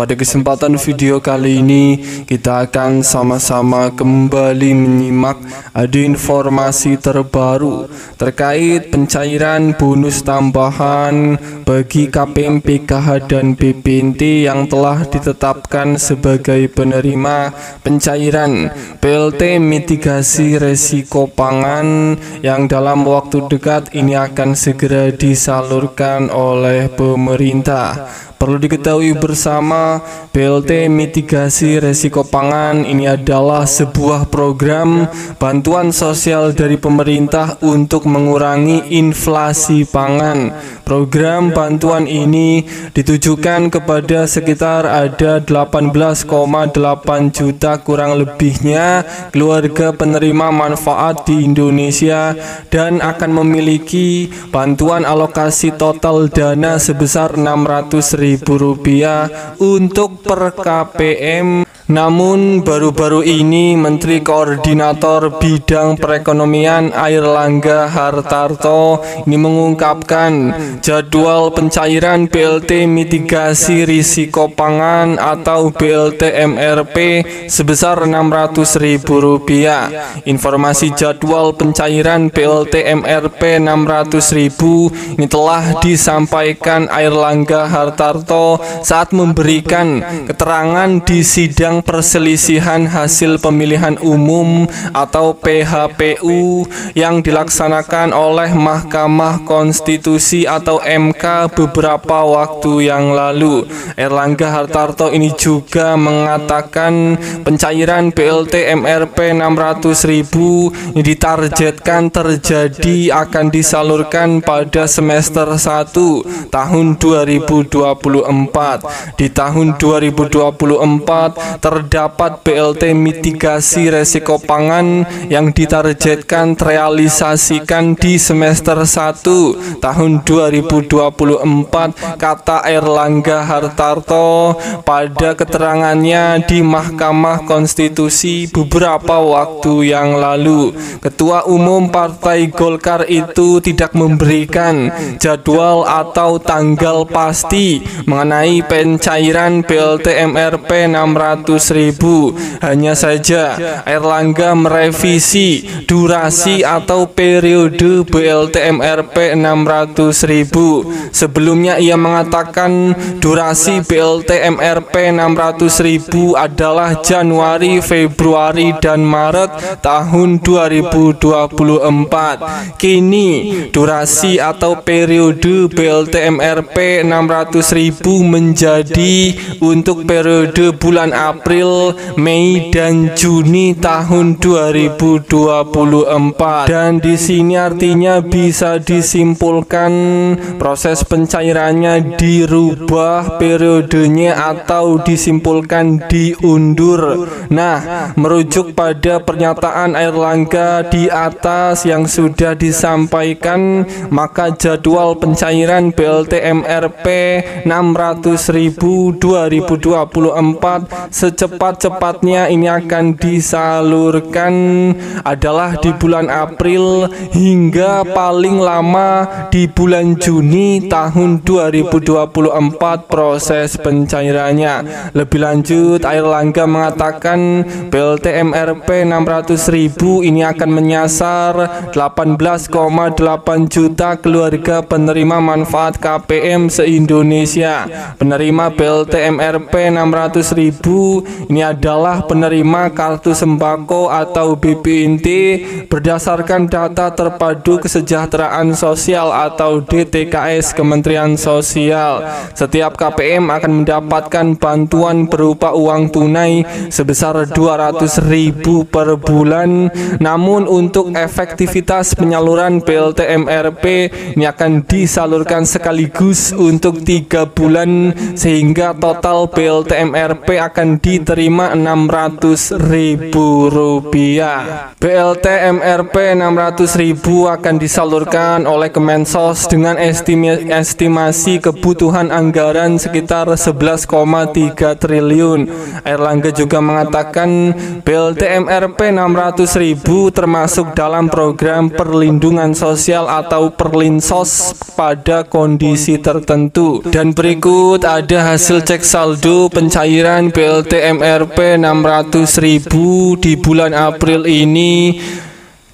pada kesempatan video kali ini kita akan sama-sama kembali menyimak ada informasi terbaru terkait pencairan bonus tambahan bagi KPM PKH dan BPNT yang telah ditetapkan sebagai penerima pencairan PLT mitigasi resiko pangan yang dalam waktu dekat ini akan segera disalurkan oleh pemerintah. Perlu diketahui bersama, BLT mitigasi resiko pangan ini adalah sebuah program bantuan sosial dari pemerintah untuk mengurangi inflasi pangan. Program bantuan ini ditujukan kepada sekitar ada 18,8 juta kurang lebihnya keluarga penerima manfaat di Indonesia dan akan memiliki bantuan alokasi total dana sebesar 600 ribu Rp1.000 untuk per KPM namun baru-baru ini Menteri Koordinator Bidang Perekonomian Air Langga Hartarto ini mengungkapkan jadwal pencairan BLT mitigasi risiko pangan atau BLT MRP sebesar Rp600.000. Informasi jadwal pencairan BLT MRP Rp600.000 ini telah disampaikan Air Langga Hartarto saat memberikan keterangan di sidang perselisihan hasil pemilihan umum atau PHPU yang dilaksanakan oleh Mahkamah Konstitusi atau MK beberapa waktu yang lalu. Erlangga Hartarto ini juga mengatakan pencairan BLT MRP 600 ribu ditargetkan terjadi akan disalurkan pada semester 1 tahun 2024. Di tahun 2024 terdapat BLT mitigasi resiko pangan yang ditargetkan terrealisasikan di semester 1 tahun 2024 kata Erlangga Hartarto. Pada keterangannya di Mahkamah Konstitusi beberapa waktu yang lalu Ketua Umum Partai Golkar itu tidak memberikan jadwal atau tanggal pasti mengenai pencairan BLT MRP 600 ribu. Hanya saja Erlangga merevisi durasi atau periode BLT MRP 600 ribu. Sebelumnya ia mengatakan durasi BLT MRP 600 ribu adalah Januari, Februari, dan Maret tahun 2024 Kini durasi atau periode BLT MRP 600 ribu menjadi untuk periode bulan April April, Mei dan Juni tahun 2024. Dan di sini artinya bisa disimpulkan proses pencairannya dirubah periodenya atau disimpulkan diundur. Nah, merujuk pada pernyataan Air Langga di atas yang sudah disampaikan, maka jadwal pencairan BLT MRP 600.000 2024 secepat-cepatnya ini akan disalurkan adalah di bulan April hingga paling lama di bulan Juni tahun 2024 proses pencairannya. Lebih lanjut, Air Langga mengatakan BLT MRP 600.000 ini akan menyasar 18,8 juta keluarga penerima manfaat KPM se-Indonesia. Penerima BLT MRP 600.000 ini adalah penerima kartu sembako atau BPNT berdasarkan data terpadu kesejahteraan sosial atau DTKS Kementerian Sosial. Setiap KPM akan mendapatkan bantuan berupa uang tunai sebesar 200 ribu per bulan. Namun untuk efektivitas penyaluran BLT MRP ini akan disalurkan sekaligus untuk tiga bulan sehingga total BLT MRP akan di diterima 600 ribu rupiah. BLT MRP 600 ribu akan disalurkan oleh Kemensos dengan estimi estimasi kebutuhan anggaran sekitar 11,3 triliun. Erlangga juga mengatakan BLT MRP 600 ribu termasuk dalam program perlindungan sosial atau perlinsos pada kondisi tertentu. Dan berikut ada hasil cek saldo pencairan BLT MRP 600.000 di bulan April ini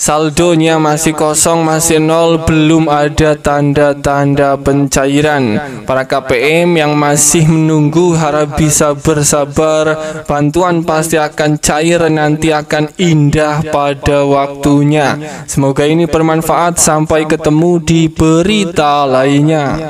Saldonya masih kosong, masih nol, belum ada tanda-tanda pencairan. Para KPM yang masih menunggu harap bisa bersabar. Bantuan pasti akan cair nanti akan indah pada waktunya. Semoga ini bermanfaat. Sampai ketemu di berita lainnya.